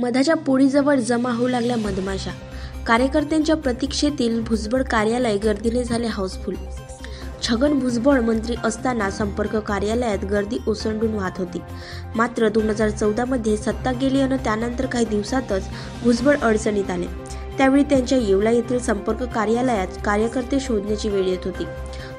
मधाच्या पोळीजवळ जमा होऊ लागल्या मधमाशा. कार्यकर्त्यांच्या प्रतीक्षेतील भुजबळ कार्यालय गर्दीने झाले हाऊसफुल. छगन भुजबळ मंत्री असताना संपर्क कार्यालयात गर्दी ओसंडून वाहत होती. मात्र दोन हजार चौदामध्ये सत्ता गेली आणि त्यानंतर काही दिवसातच भुजबळ अडचणीत आले. त्यावेळी त्यांच्या येवला येथील संपर्क कार्यालयात कार्यकर्ते शोधण्याची वेळ येत होती.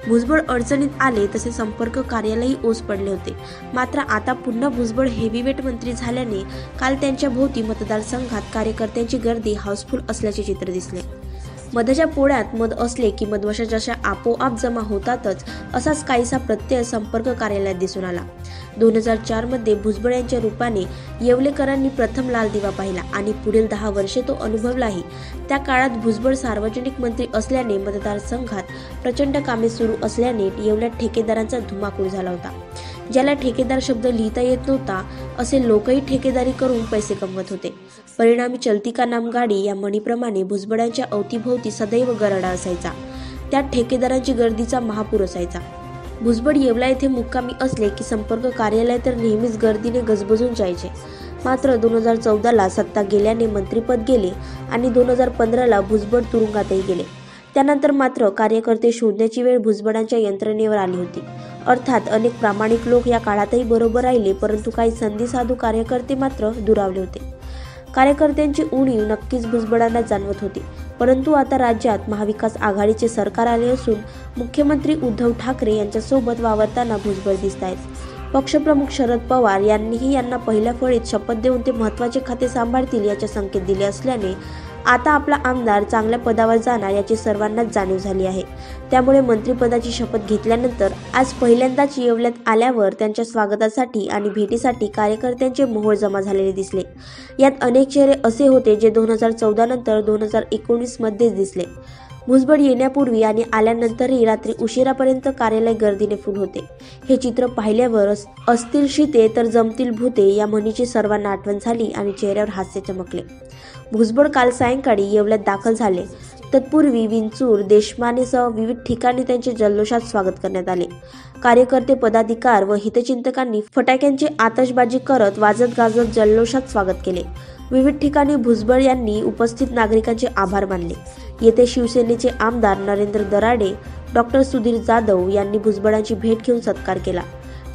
भुजबळ अडचणीत आले तसे संपर्क कार्यालयही ओस पडले होते. मात्र आता पुन्हा भुजबळ हेवीवेट मंत्री झाल्याने काल त्यांच्या भोवती मतदारसंघात कार्यकर्त्यांची गर्दी हाऊसफुल असल्याचे चित्र दिसले. मधाच्या पोळ्यात मध असले की मधमाशा जशा आपोआप जमा होतातच असाच काहीसा प्रत्यय संपर्क कार्यालयात दिसून आला. दोन हजार चारमध्ये भुजबळ यांच्या रूपाने येवलेकरांनी प्रथम लाल दिवा पाहिला आणि पुढील दहा वर्षे तो अनुभवलाही. त्या काळात भुजबळ सार्वजनिक मंत्री असल्याने मतदारसंघात प्रचंड कामे सुरू असल्याने येवल्यात ठेकेदारांचा धुमाकूळ झाला होता. ज्याला ठेकेदार शब्द लिहिता येत नव्हता असे लोकही ठेकेदारी करून पैसे कमवत होते. परिणामी चलती का नाम गाडी या म्हणीप्रमाणे भुजबळांच्या अवतीभोवती सदैव गराडा असायचा. त्यात ठेकेदारांची गर्दीचा महापूर असायचा. भुजबळ येवला येथे मुक्कामी असले की संपर्क कार्यालय तर नेहमीच गर्दीने गजबजून जायचे. मात्र दोन हजार चौदाला सत्ता गेल्याने मंत्रिपद गेले आणि दोन हजार पंधराला भुजबळ तुरुंगातही गेले. त्यानंतर मात्र कार्यकर्ते शोधण्याची वेळ भुजबळांच्या यंत्रणेवर आली होती. अर्थात अनेक प्रामाणिक लोक या काळातही बरोबर राहिले परंतु काही संधी साधू कार्यकर्ते मात्र दुरावले होते. कार्यकर्त्यांची उणीव नक्कीच भुजबळांना जाणवत होती. परंतु आता राज्यात महाविकास आघाडीचे सरकार आले असून मुख्यमंत्री उद्धव ठाकरे यांच्यासोबत वावरताना भुजबळ दिसत आहेत. पक्षप्रमुख शरद पवार यांनीही यांना पहिल्या फळीत शपथ देऊन ते महत्त्वाचे खाते सांभाळतील याचे संकेत दिले असल्याने आता आपला आमदार चांगल्या पदावर जाणार याची सर्वांनाच जाणीव झाली आहे. त्यामुळे मंत्रिपदाची शपथ घेतल्यानंतर आज पहिल्यांदाच येवल्यात आल्यावर त्यांच्या स्वागतासाठी आणि भेटीसाठी कार्यकर्त्यांचे मोहोळ जमा झालेले दिसले. यात अनेक चेहरे असे होते जे दोन हजार चौदा नंतर दोन हजार एकोणीस मध्येच दिसले. भुजबळ येण्यापूर्वी आणि आल्यानंतरही रात्री उशिरापर्यंत कार्यालय गर्दीने फुल होते. हे चित्र पाहिल्यावर असतील शिते तर जमतील भूते या म्हणीची सर्वांना आठवण झाली आणि चेहऱ्यावर हास्य चमकले. भुजबळ काल सायंकाळी येवल्यात दाखल झाले. तत्पूर्वी विंचूर देशमानेसह विविध ठिकाणी त्यांचे जल्लोषात स्वागत करण्यात आले. कार्यकर्ते पदाधिकार व हितचिंतकांनी फटाक्यांची आतषबाजी करत वाजत गाजत जल्लोषात स्वागत केले. विविध ठिकाणी भुजबळ यांनी उपस्थित नागरिकांचे आभार मानले. येथे शिवसेनेचे आमदार नरेंद्र दराडे डॉक्टर सुधीर जाधव यांनी भुजबळांची भेट घेऊन सत्कार केला.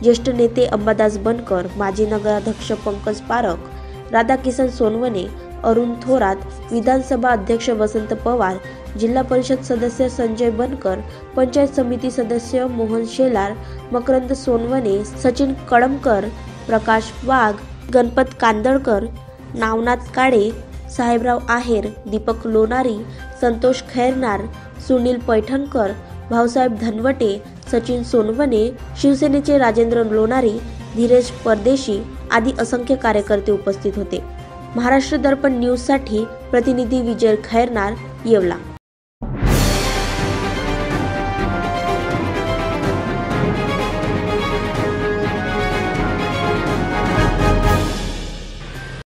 ज्येष्ठ नेते अंबादास बनकर माजी नगराध्यक्ष पंकज पारख राधाकिसन सोनवणे अरुण थोरात विधानसभा अध्यक्ष वसंत पवार जिल्हा परिषद सदस्य संजय बनकर पंचायत समिती सदस्य मोहन शेलार मकरंद सोनवणे सचिन कळमकर प्रकाश वाघ गणपत कांदळकर नावनाथ काळे साहेबराव आहेर दीपक लोणारी संतोष खैरनार सुनील पैठणकर भाऊसाहेब धनवटे सचिन सोनवणे शिवसेनेचे राजेंद्र लोणारी धीरज परदेशी आदी असंख्य कार्यकर्ते उपस्थित होते. महाराष्ट्र दर्पण न्यूजसाठी प्रतिनिधी विजय खैरनार येवला.